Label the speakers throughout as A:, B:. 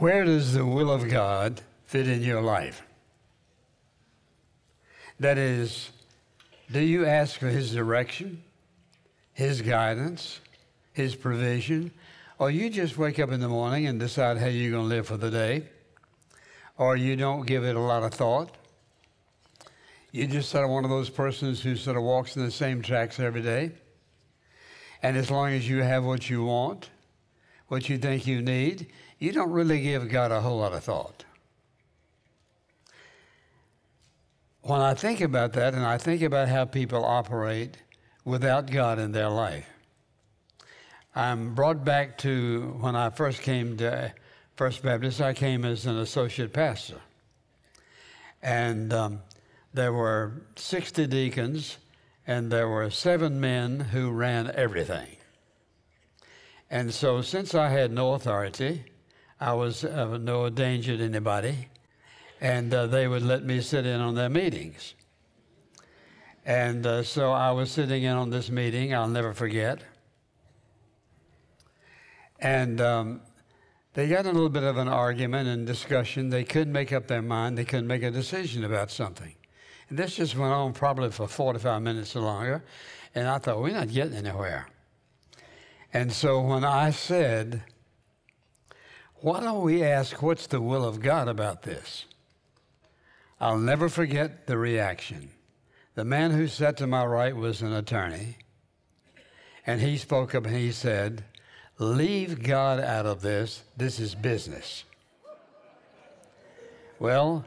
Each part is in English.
A: Where does the will of God fit in your life? That is, do you ask for His direction, His guidance, His provision, or you just wake up in the morning and decide how you're going to live for the day, or you don't give it a lot of thought? You just sort of one of those persons who sort of walks in the same tracks every day. And as long as you have what you want, what you think you need, you don't really give God a whole lot of thought. When I think about that and I think about how people operate without God in their life, I'm brought back to when I first came to First Baptist, I came as an associate pastor. And um, there were 60 deacons, and there were seven men who ran everything. And so, since I had no authority, I was of no danger to anybody, and uh, they would let me sit in on their meetings. And uh, so I was sitting in on this meeting, I'll never forget. And um, they got a little bit of an argument and discussion. They couldn't make up their mind, they couldn't make a decision about something. And this just went on probably for 45 minutes or longer. And I thought, we're not getting anywhere. And so when I said, why don't we ask what's the will of God about this? I'll never forget the reaction. The man who sat to my right was an attorney, and he spoke up and he said, Leave God out of this. This is business. Well,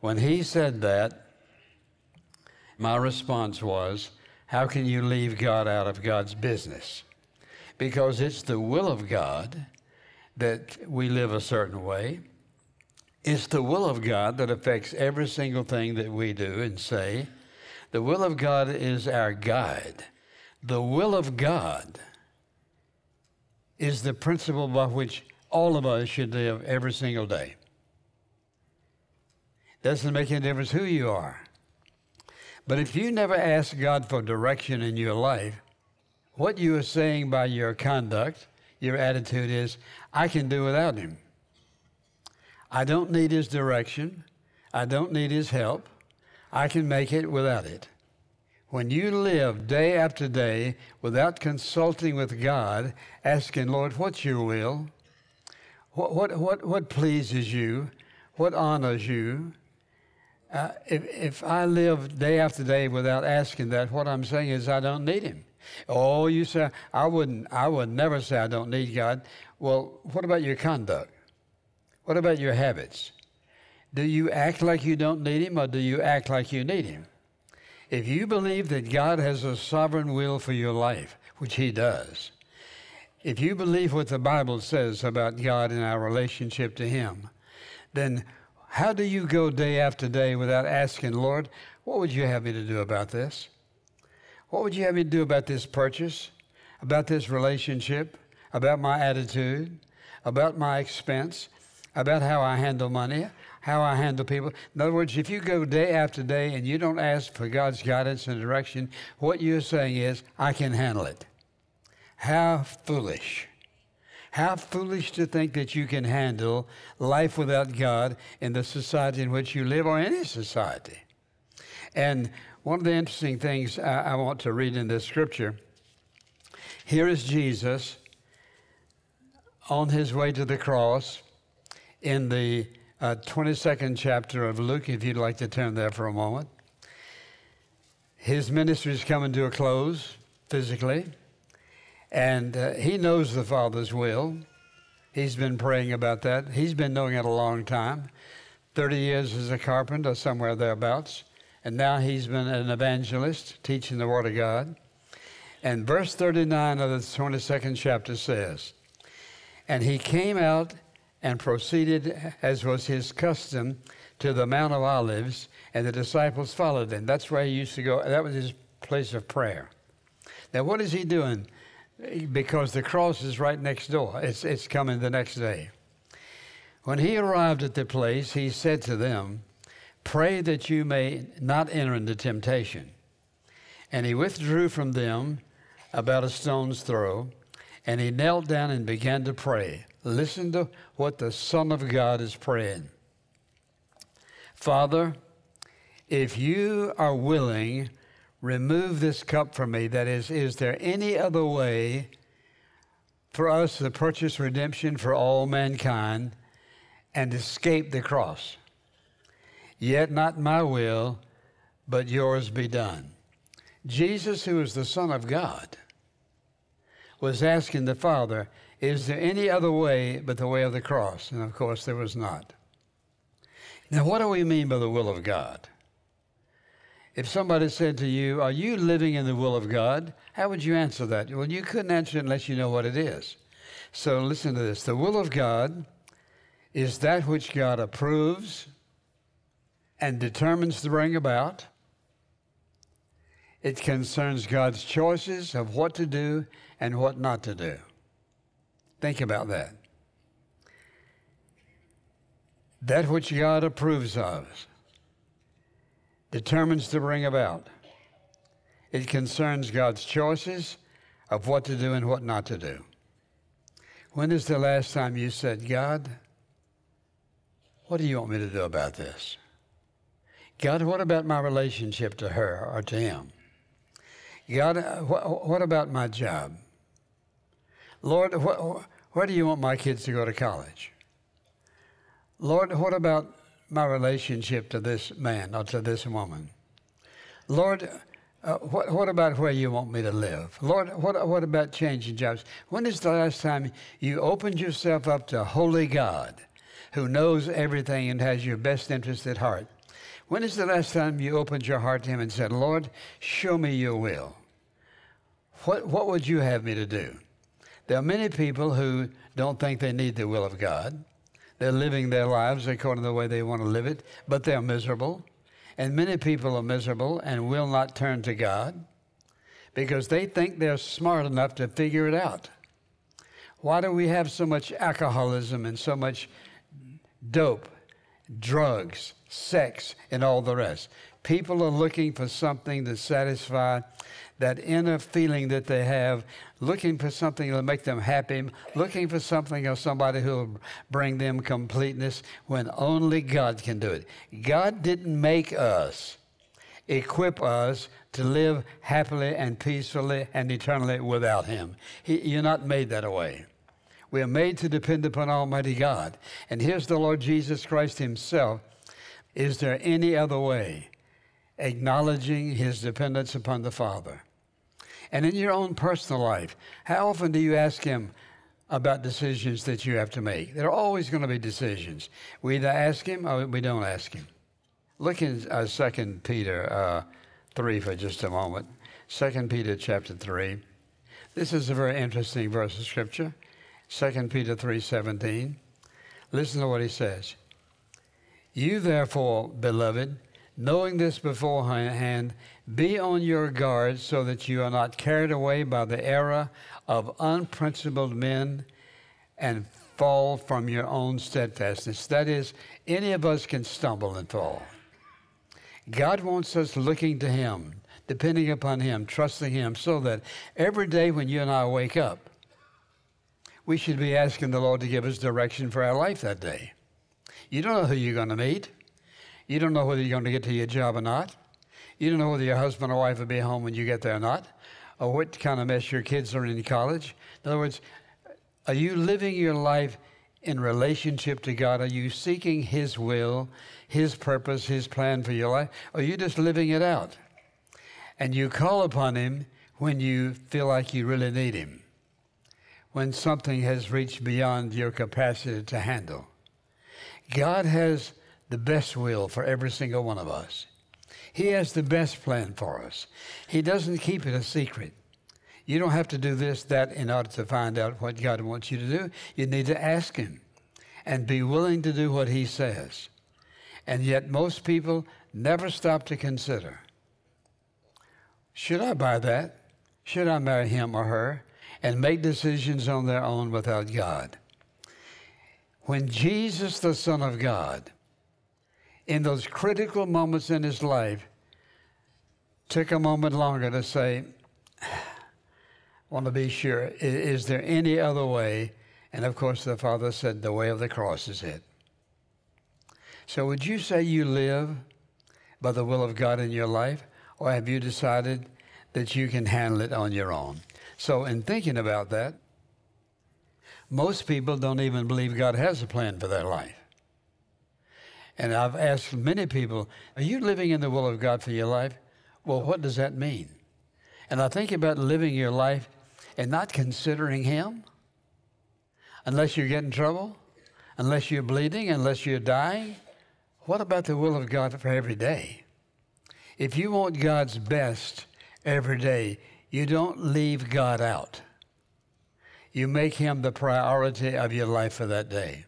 A: when he said that, my response was, How can you leave God out of God's business? Because it's the will of God that we live a certain way. It's the will of God that affects every single thing that we do and say. The will of God is our guide. The will of God is the principle by which all of us should live every single day. Doesn't make any difference who you are. But if you never ask God for direction in your life, what you are saying by your conduct, your attitude is, I can do without Him. I don't need His direction. I don't need His help. I can make it without it. When you live day after day without consulting with God, asking, Lord, what's your will? What, what, what, what pleases you? What honors you? Uh, if, if I live day after day without asking that, what I'm saying is I don't need Him. Oh, you say, I wouldn't, I would never say I don't need God. Well, what about your conduct? What about your habits? Do you act like you don't need Him or do you act like you need Him? If you believe that God has a sovereign will for your life, which He does, if you believe what the Bible says about God and our relationship to Him, then how do you go day after day without asking, Lord, what would you have me to do about this? What would you have me to do about this purchase, about this relationship, about my attitude, about my expense, about how I handle money, how I handle people. In other words, if you go day after day and you don't ask for God's guidance and direction, what you're saying is, I can handle it. How foolish. How foolish to think that you can handle life without God in the society in which you live or any society. And one of the interesting things I, I want to read in this scripture here is Jesus on his way to the cross in the uh, 22nd chapter of Luke, if you'd like to turn there for a moment. His ministry is coming to a close physically, and uh, he knows the Father's will. He's been praying about that. He's been knowing it a long time 30 years as a carpenter, somewhere thereabouts. And now he's been an evangelist teaching the Word of God. And verse 39 of the 22nd chapter says, And he came out and proceeded, as was his custom, to the Mount of Olives, and the disciples followed him. That's where he used to go. That was his place of prayer. Now, what is he doing? Because the cross is right next door, it's, it's coming the next day. When he arrived at the place, he said to them, Pray that you may not enter into temptation. And he withdrew from them about a stone's throw and he knelt down and began to pray. Listen to what the Son of God is praying. Father, if you are willing, remove this cup from me. That is, is there any other way for us to purchase redemption for all mankind and escape the cross? Yet not my will, but yours be done. Jesus, who is the Son of God, was asking the Father, Is there any other way but the way of the cross? And of course, there was not. Now, what do we mean by the will of God? If somebody said to you, Are you living in the will of God? How would you answer that? Well, you couldn't answer it unless you know what it is. So listen to this the will of God is that which God approves and determines to bring about. It concerns God's choices of what to do and what not to do. Think about that. That which God approves of determines to bring about. It concerns God's choices of what to do and what not to do. When is the last time you said, God, what do you want me to do about this? God, what about my relationship to her or to him? God, what, what about my job? Lord, what, where do you want my kids to go to college? Lord, what about my relationship to this man or to this woman? Lord, uh, what, what about where you want me to live? Lord, what, what about changing jobs? When is the last time you opened yourself up to holy God who knows everything and has your best interest at heart? When is the last time you opened your heart to Him and said, Lord, show me your will? What, what would you have me to do? There are many people who don't think they need the will of God. They're living their lives according to the way they want to live it, but they're miserable. And many people are miserable and will not turn to God because they think they're smart enough to figure it out. Why do we have so much alcoholism and so much dope, drugs, sex, and all the rest? People are looking for something to satisfy that inner feeling that they have, looking for something to make them happy, looking for something or somebody who will bring them completeness when only God can do it. God didn't make us, equip us to live happily and peacefully and eternally without Him. He, you're not made that way. We are made to depend upon Almighty God. And here's the Lord Jesus Christ Himself. Is there any other way? Acknowledging His dependence upon the Father. And in your own personal life, how often do you ask Him about decisions that you have to make? There are always going to be decisions. We either ask Him or we don't ask Him. Look in uh, 2 Peter uh, 3 for just a moment. 2 Peter chapter 3. This is a very interesting verse of Scripture. 2 Peter 3.17. Listen to what he says. You therefore, beloved, knowing this beforehand, be on your guard so that you are not carried away by the error of unprincipled men and fall from your own steadfastness. That is, any of us can stumble and fall. God wants us looking to Him, depending upon Him, trusting Him, so that every day when you and I wake up, we should be asking the Lord to give us direction for our life that day. You don't know who you're going to meet. You don't know whether you're going to get to your job or not. You don't know whether your husband or wife will be home when you get there or not, or what kind of mess your kids are in college. In other words, are you living your life in relationship to God? Are you seeking His will, His purpose, His plan for your life? Or are you just living it out? And you call upon Him when you feel like you really need Him, when something has reached beyond your capacity to handle. God has the best will for every single one of us. He has the best plan for us. He doesn't keep it a secret. You don't have to do this, that, in order to find out what God wants you to do. You need to ask Him and be willing to do what He says. And yet, most people never stop to consider should I buy that? Should I marry him or her? And make decisions on their own without God. When Jesus, the Son of God, in those critical moments in his life, took a moment longer to say, "I want to be sure is, is there any other way? And of course, the Father said, The way of the cross is it. So, would you say you live by the will of God in your life, or have you decided that you can handle it on your own? So, in thinking about that, most people don't even believe God has a plan for their life. And I've asked many people, Are you living in the will of God for your life? Well, what does that mean? And I think about living your life and not considering Him unless you get in trouble, unless you're bleeding, unless you're dying. What about the will of God for every day? If you want God's best every day, you don't leave God out. You make Him the priority of your life for that day.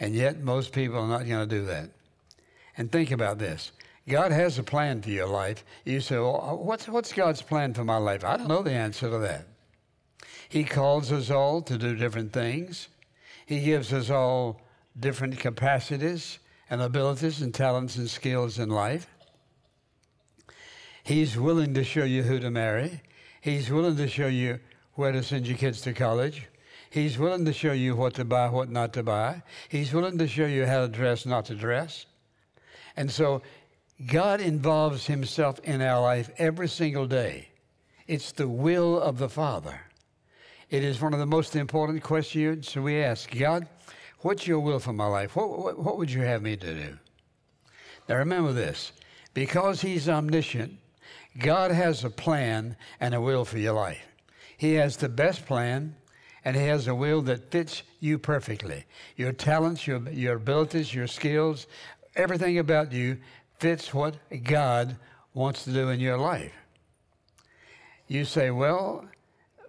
A: And yet, most people are not going to do that. And think about this God has a plan for your life. You say, well, uh, what's, what's God's plan for my life? I don't know the answer to that. He calls us all to do different things, He gives us all different capacities and abilities and talents and skills in life. He's willing to show you who to marry. He's willing to show you where to send your kids to college. He's willing to show you what to buy, what not to buy. He's willing to show you how to dress, not to dress. And so God involves himself in our life every single day. It's the will of the Father. It is one of the most important questions we ask God, what's your will for my life? What, what, what would you have me to do? Now remember this because He's omniscient, God has a plan and a will for your life. He has the best plan, and He has a will that fits you perfectly. Your talents, your, your abilities, your skills, everything about you fits what God wants to do in your life. You say, well,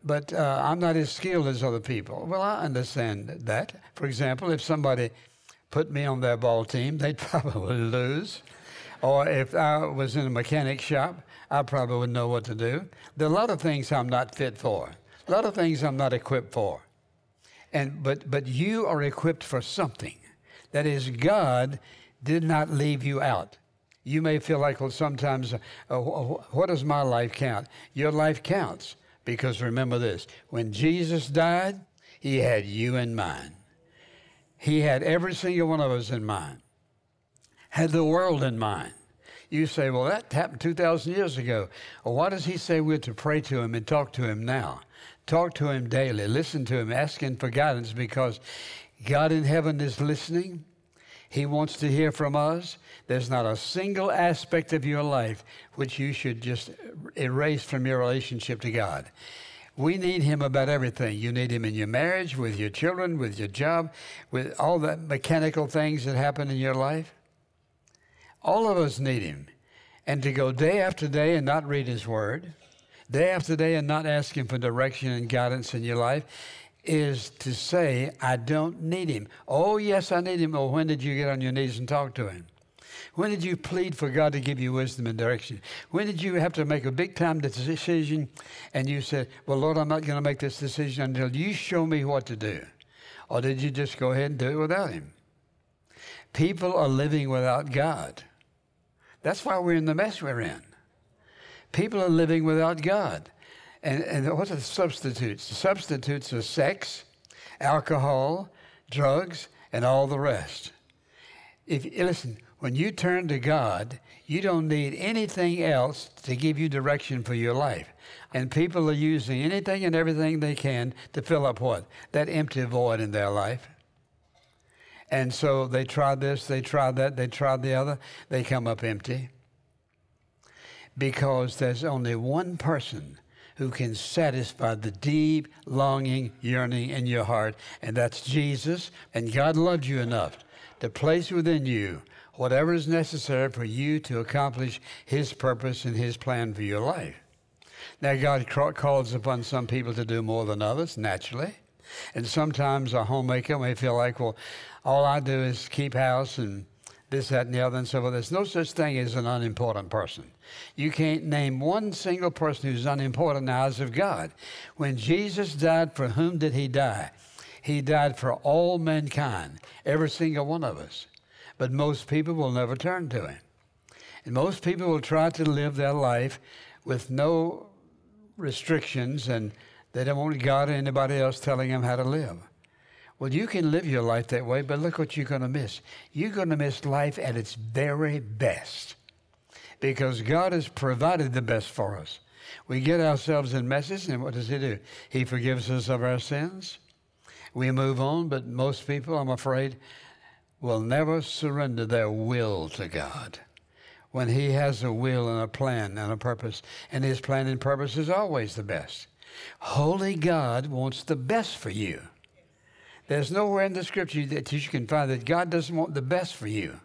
A: but uh, I'm not as skilled as other people. Well, I understand that. For example, if somebody put me on their ball team, they'd probably lose. Or if I was in a mechanic shop, I probably wouldn't know what to do. There are a lot of things I'm not fit for, a lot of things I'm not equipped for. And, but, but you are equipped for something. That is, God did not leave you out. You may feel like, well, sometimes, uh, what does my life count? Your life counts because remember this when Jesus died, he had you in mind. He had every single one of us in mind, had the world in mind. You say, well, that happened 2,000 years ago. Well, why does he say we're to pray to him and talk to him now? Talk to him daily, listen to him, asking for guidance because God in heaven is listening. He wants to hear from us. There's not a single aspect of your life which you should just erase from your relationship to God. We need Him about everything. You need Him in your marriage, with your children, with your job, with all the mechanical things that happen in your life. All of us need Him. And to go day after day and not read His Word, day after day and not ask Him for direction and guidance in your life, is to say, I don't need Him. Oh, yes, I need Him. Oh, when did you get on your knees and talk to Him? When did you plead for God to give you wisdom and direction? When did you have to make a big time decision and you said, Well, Lord, I'm not going to make this decision until you show me what to do? Or did you just go ahead and do it without Him? People are living without God. That's why we're in the mess we're in. People are living without God. And, and what are the substitutes? The substitutes are sex, alcohol, drugs, and all the rest. If listen, when you turn to God, you don't need anything else to give you direction for your life. And people are using anything and everything they can to fill up what? That empty void in their life. And so they try this, they try that, they try the other, they come up empty. Because there's only one person who can satisfy the deep longing, yearning in your heart, and that's Jesus. And God loved you enough to place within you whatever is necessary for you to accomplish His purpose and His plan for your life. Now, God calls upon some people to do more than others, naturally. And sometimes a homemaker may feel like, well, all I do is keep house and this, that, and the other, and so forth. There's no such thing as an unimportant person. You can't name one single person who's unimportant in the eyes of God. When Jesus died, for whom did he die? He died for all mankind, every single one of us. But most people will never turn to him. And most people will try to live their life with no restrictions and they don't want God or anybody else telling them how to live. Well, you can live your life that way, but look what you're going to miss. You're going to miss life at its very best because God has provided the best for us. We get ourselves in messes, and what does He do? He forgives us of our sins. We move on, but most people, I'm afraid, will never surrender their will to God when He has a will and a plan and a purpose, and His plan and purpose is always the best. Holy God wants the best for you. There's nowhere in the scripture that you can find that God doesn't want the best for you.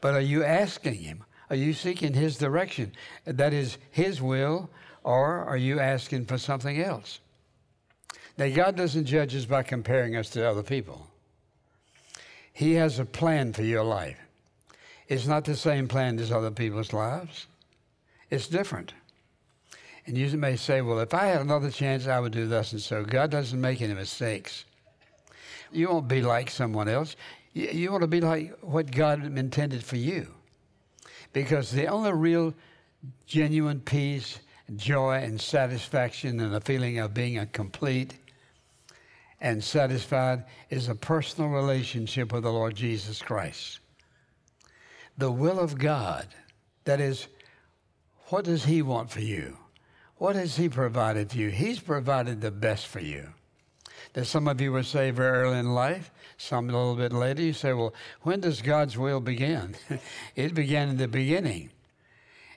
A: But are you asking Him? Are you seeking His direction? That is His will, or are you asking for something else? Now, God doesn't judge us by comparing us to other people. He has a plan for your life. It's not the same plan as other people's lives, it's different. And you may say, well, if I had another chance, I would do this and so. God doesn't make any mistakes. You won't be like someone else. You, you want to be like what God intended for you. Because the only real, genuine peace, joy, and satisfaction and a feeling of being a complete and satisfied is a personal relationship with the Lord Jesus Christ. The will of God, that is, what does He want for you? What has He provided for you? He's provided the best for you. That some of you were saved very early in life, some a little bit later. You say, well, when does God's will begin? it began in the beginning.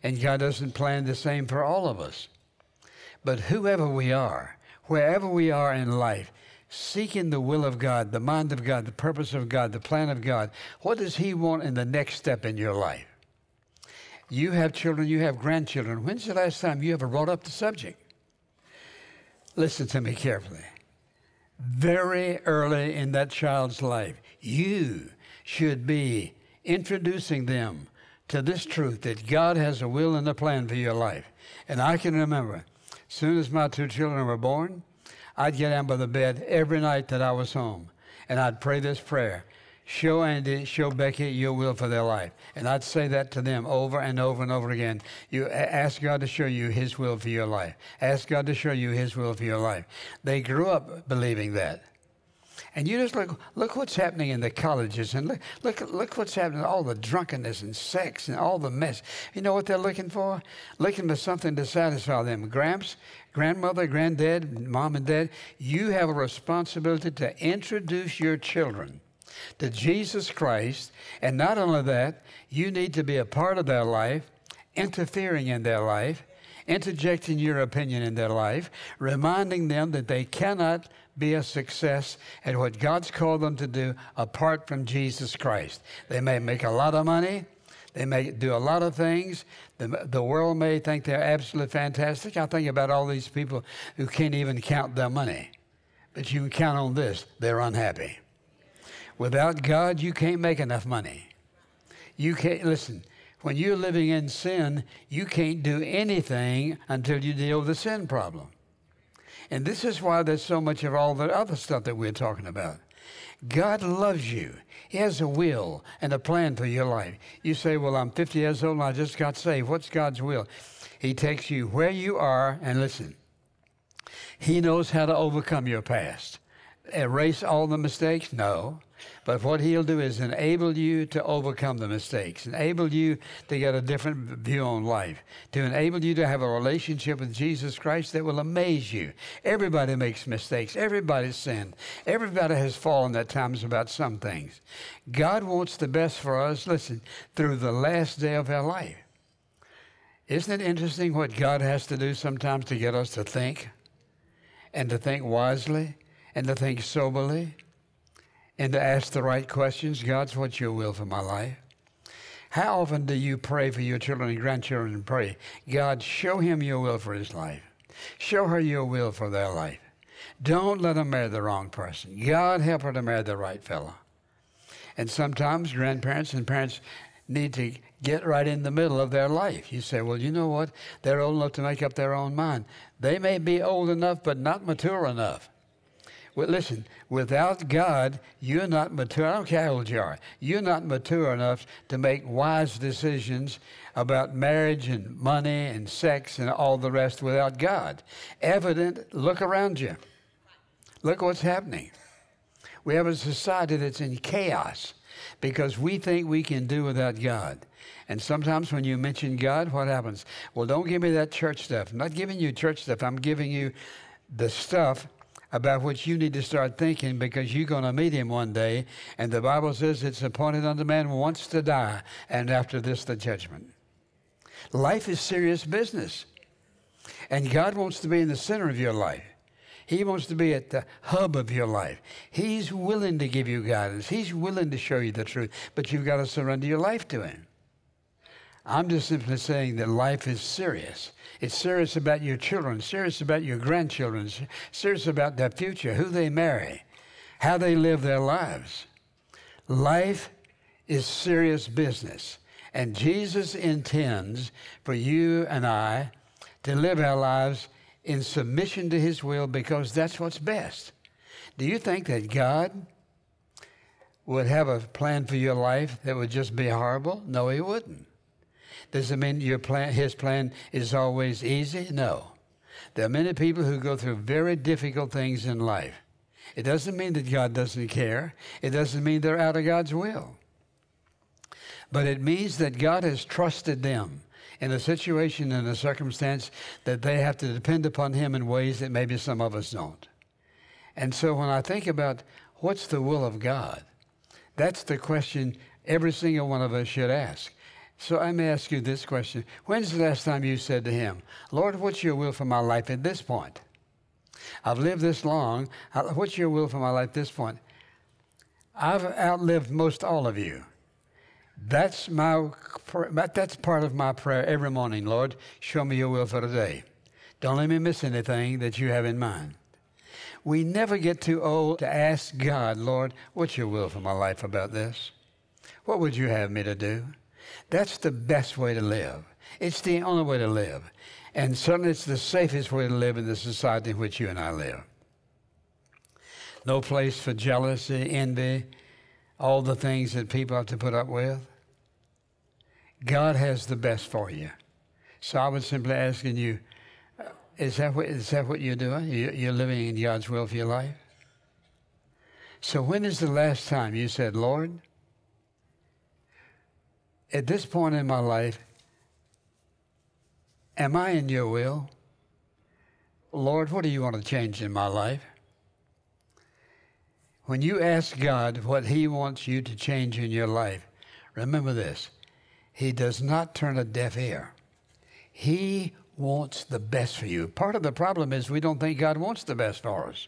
A: And God doesn't plan the same for all of us. But whoever we are, wherever we are in life, seeking the will of God, the mind of God, the purpose of God, the plan of God, what does He want in the next step in your life? You have children, you have grandchildren. When's the last time you ever brought up the subject? Listen to me carefully. Very early in that child's life, you should be introducing them to this truth that God has a will and a plan for your life. And I can remember, as soon as my two children were born, I'd get down by the bed every night that I was home, and I'd pray this prayer show Andy, show Becky your will for their life. And I'd say that to them over and over and over again. You ask God to show you His will for your life. Ask God to show you His will for your life. They grew up believing that. And you just look, look what's happening in the colleges, and look, look, look what's happening, all the drunkenness and sex and all the mess. You know what they're looking for? Looking for something to satisfy them. Gramps, grandmother, granddad, mom and dad, you have a responsibility to introduce your children to Jesus Christ. And not only that, you need to be a part of their life, interfering in their life, interjecting your opinion in their life, reminding them that they cannot be a success at what God's called them to do apart from Jesus Christ. They may make a lot of money. They may do a lot of things. The, the world may think they're absolutely fantastic. I think about all these people who can't even count their money. But you can count on this they're unhappy. Without God, you can't make enough money. You can't, listen, when you're living in sin, you can't do anything until you deal with the sin problem. And this is why there's so much of all the other stuff that we're talking about. God loves you. He has a will and a plan for your life. You say, Well, I'm 50 years old and I just got saved. What's God's will? He takes you where you are, and listen, He knows how to overcome your past. Erase all the mistakes? No. But what he'll do is enable you to overcome the mistakes, enable you to get a different view on life, to enable you to have a relationship with Jesus Christ that will amaze you. Everybody makes mistakes. Everybody's sinned. Everybody has fallen at times about some things. God wants the best for us, listen, through the last day of our life. Isn't it interesting what God has to do sometimes to get us to think and to think wisely and to think soberly? And to ask the right questions. God's what's your will for my life? How often do you pray for your children and grandchildren and pray, God, show him your will for his life. Show her your will for their life. Don't let them marry the wrong person. God help her to marry the right fellow. And sometimes grandparents and parents need to get right in the middle of their life. You say, well, you know what? They're old enough to make up their own mind. They may be old enough, but not mature enough. Well, listen, without God, you're not mature. I don't care how old you are. You're not mature enough to make wise decisions about marriage and money and sex and all the rest without God. Evident, look around you. Look what's happening. We have a society that's in chaos because we think we can do without God. And sometimes when you mention God, what happens? Well, don't give me that church stuff. I'm not giving you church stuff. I'm giving you the stuff about which you need to start thinking because you're going to meet him one day. And the Bible says it's appointed unto man once to die, and after this, the judgment. Life is serious business. And God wants to be in the center of your life. He wants to be at the hub of your life. He's willing to give you guidance. He's willing to show you the truth, but you've got to surrender your life to Him. I'm just simply saying that life is serious. It's serious about your children, serious about your grandchildren, serious about their future, who they marry, how they live their lives. Life is serious business. And Jesus intends for you and I to live our lives in submission to His will because that's what's best. Do you think that God would have a plan for your life that would just be horrible? No, He wouldn't. Does it mean your plan, His plan is always easy? No. There are many people who go through very difficult things in life. It doesn't mean that God doesn't care. It doesn't mean they're out of God's will. But it means that God has trusted them in a situation, and a circumstance, that they have to depend upon Him in ways that maybe some of us don't. And so when I think about what's the will of God, that's the question every single one of us should ask. So I may ask you this question When's the last time you said to Him, Lord, what's your will for my life at this point? I've lived this long. What's your will for my life at this point? I've outlived most all of you. That's my that's part of my prayer every morning, Lord. Show me your will for today. Don't let me miss anything that you have in mind. We never get too old to ask God, Lord, what's your will for my life about this? What would you have me to do? That's the best way to live. It's the only way to live. And certainly it's the safest way to live in the society in which you and I live. No place for jealousy, envy, all the things that people have to put up with. God has the best for you. So I was simply asking you, uh, is that what, is that what you're doing? You're living in God's will for your life? So when is the last time you said, Lord, at this point in my life, am I in your will? Lord, what do you want to change in my life? When you ask God what He wants you to change in your life, remember this He does not turn a deaf ear. He wants the best for you. Part of the problem is we don't think God wants the best for us.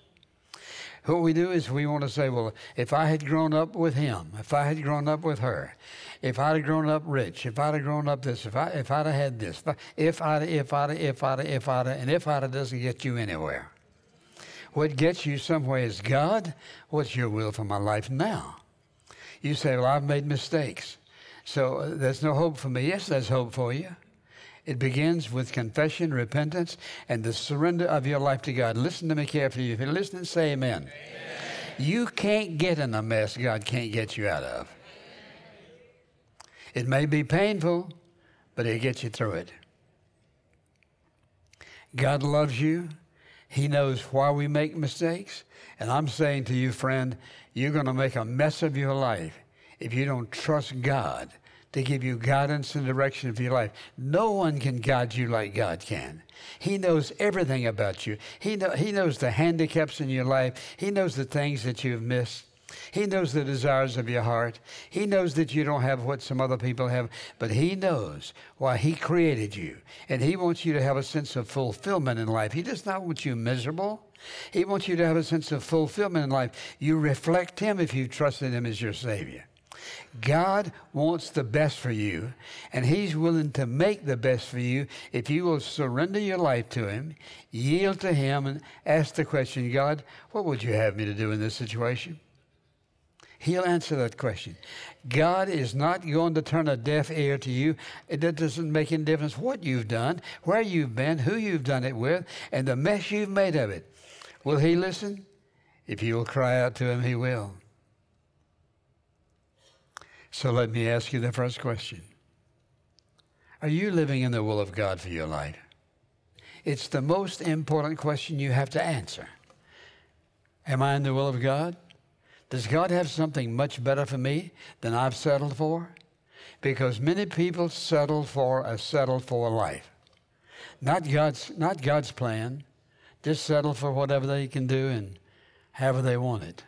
A: What we do is we want to say, well, if I had grown up with him, if I had grown up with her, if I'd have grown up rich, if I'd have grown up this, if I if I'd have had this, if I'd if I'd if I'd if I'd and if I'd doesn't get you anywhere. What gets you somewhere is God. What's your will for my life now? You say, well, I've made mistakes, so uh, there's no hope for me. Yes, there's hope for you. It begins with confession, repentance, and the surrender of your life to God. Listen to me carefully. If you're listening, say amen. amen. You can't get in a mess God can't get you out of. It may be painful, but He'll get you through it. God loves you. He knows why we make mistakes. And I'm saying to you, friend, you're going to make a mess of your life if you don't trust God to give you guidance and direction for your life. No one can guide you like God can. He knows everything about you. He, know, he knows the handicaps in your life. He knows the things that you've missed. He knows the desires of your heart. He knows that you don't have what some other people have, but He knows why He created you. And He wants you to have a sense of fulfillment in life. He does not want you miserable. He wants you to have a sense of fulfillment in life. You reflect Him if you trusted Him as your Savior. God wants the best for you, and He's willing to make the best for you if you will surrender your life to Him, yield to Him, and ask the question God, what would you have me to do in this situation? He'll answer that question. God is not going to turn a deaf ear to you. It doesn't make any difference what you've done, where you've been, who you've done it with, and the mess you've made of it. Will He listen? If you will cry out to him, he will. So let me ask you the first question Are you living in the will of God for your life? It's the most important question you have to answer. Am I in the will of God? Does God have something much better for me than I've settled for? Because many people settle for a settled for life. Not God's, not God's plan. Just settle for whatever they can do and however they want it.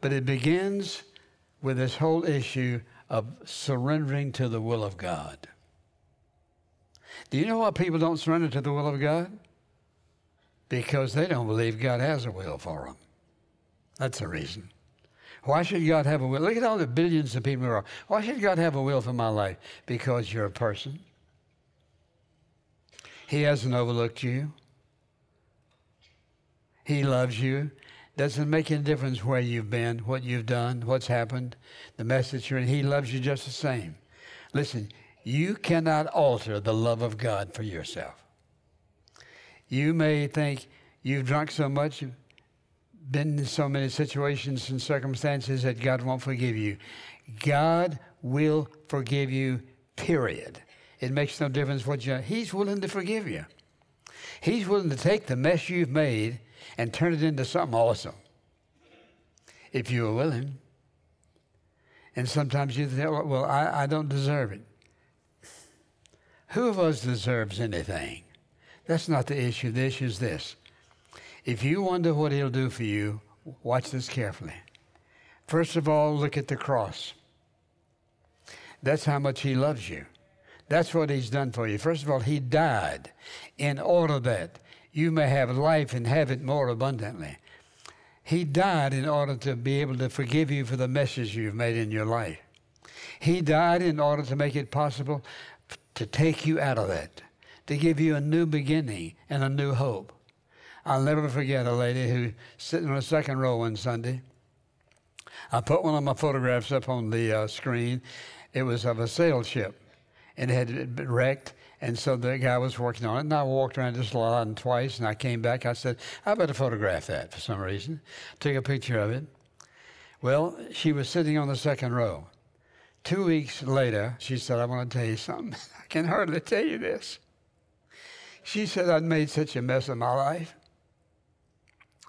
A: But it begins with this whole issue of surrendering to the will of God. Do you know why people don't surrender to the will of God? Because they don't believe God has a will for them. That's the reason. Why should God have a will? Look at all the billions of people who are. Why should God have a will for my life? Because you're a person. He hasn't overlooked you. He loves you. Doesn't make any difference where you've been, what you've done, what's happened, the message you're in. He loves you just the same. Listen, you cannot alter the love of God for yourself. You may think you've drunk so much, been in so many situations and circumstances that God won't forgive you. God will forgive you, period. It makes no difference what you're. He's willing to forgive you. He's willing to take the mess you've made and turn it into something awesome. If you are willing. And sometimes you think, well, I, I don't deserve it. Who of us deserves anything? That's not the issue. The issue is this. If you wonder what he'll do for you, watch this carefully. First of all, look at the cross. That's how much he loves you. That's what he's done for you. First of all, he died in order that you may have life and have it more abundantly. He died in order to be able to forgive you for the messes you've made in your life. He died in order to make it possible to take you out of that, to give you a new beginning and a new hope. I'll never forget a lady who sitting on the second row one Sunday. I put one of my photographs up on the uh, screen. It was of a sail ship, and it had been wrecked, and so the guy was working on it, and I walked around lot and twice, and I came back. I said, I better photograph that for some reason. Took a picture of it. Well, she was sitting on the second row. Two weeks later, she said, I want to tell you something. I can hardly tell you this. She said, I'd made such a mess of my life.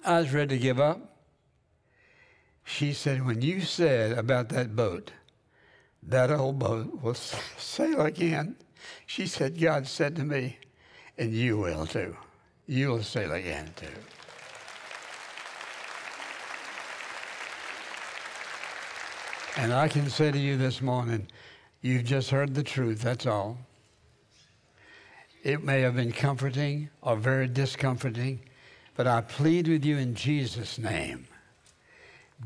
A: I was ready to give up. She said, When you said about that boat, that old boat will sail again, she said, God said to me, and you will too. You'll sail again too. And I can say to you this morning, you've just heard the truth, that's all. It may have been comforting or very discomforting, but I plead with you in Jesus' name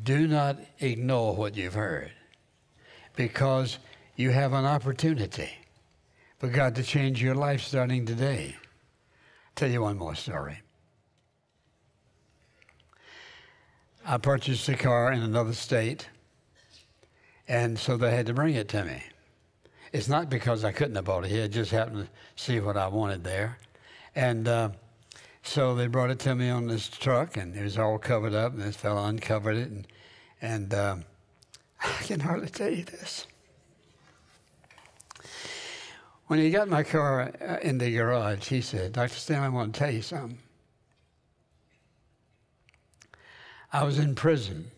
A: do not ignore what you've heard because you have an opportunity for God to change your life starting today. I'll tell you one more story. I purchased a car in another state, and so they had to bring it to me. It's not because I couldn't have bought it here, it just happened to see what I wanted there. And uh, so they brought it to me on this truck, and it was all covered up, and this fellow uncovered it, and, and um, I can hardly tell you this. When he got my car uh, in the garage, he said, Dr. Stanley, I want to tell you something. I was in prison.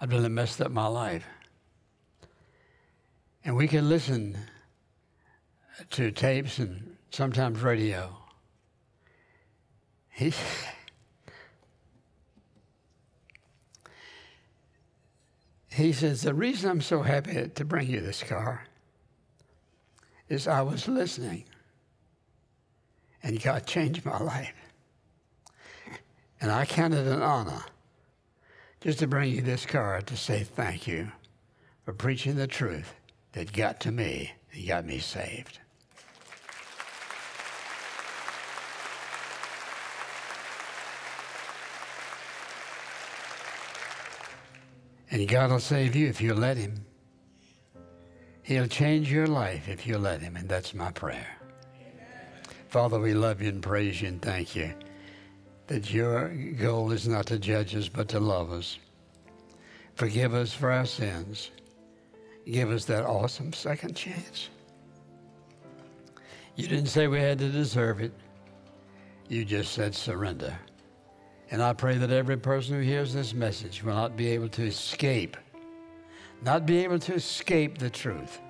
A: I'd really messed up my life. And we could listen to tapes and sometimes radio. He, he says, The reason I'm so happy to bring you this car is I was listening, and God changed my life. And I count it an honor just to bring you this card to say thank you for preaching the truth that got to me and got me saved. And God will save you if you let Him. He'll change your life if you let Him, and that's my prayer. Amen. Father, we love you and praise you and thank you. that your goal is not to judge us, but to love us. Forgive us for our sins. Give us that awesome second chance. You didn't say we had to deserve it. You just said surrender. And I pray that every person who hears this message will not be able to escape, not be able to escape the truth,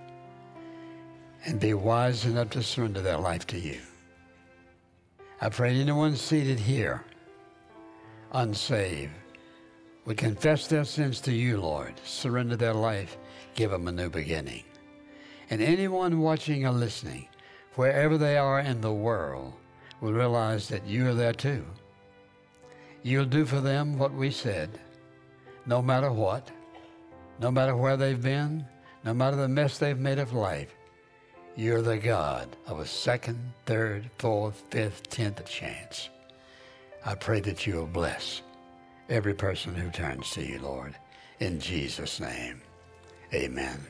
A: and be wise enough to surrender their life to you. I pray anyone seated here, unsaved, would confess their sins to you, Lord, surrender their life, give them a new beginning. And anyone watching or listening, wherever they are in the world, will realize that you are there too. You'll do for them what we said, no matter what, no matter where they've been, no matter the mess they've made of life. You're the God of a second, third, fourth, fifth, tenth chance. I pray that you will bless every person who turns to you, Lord. In Jesus' name, amen.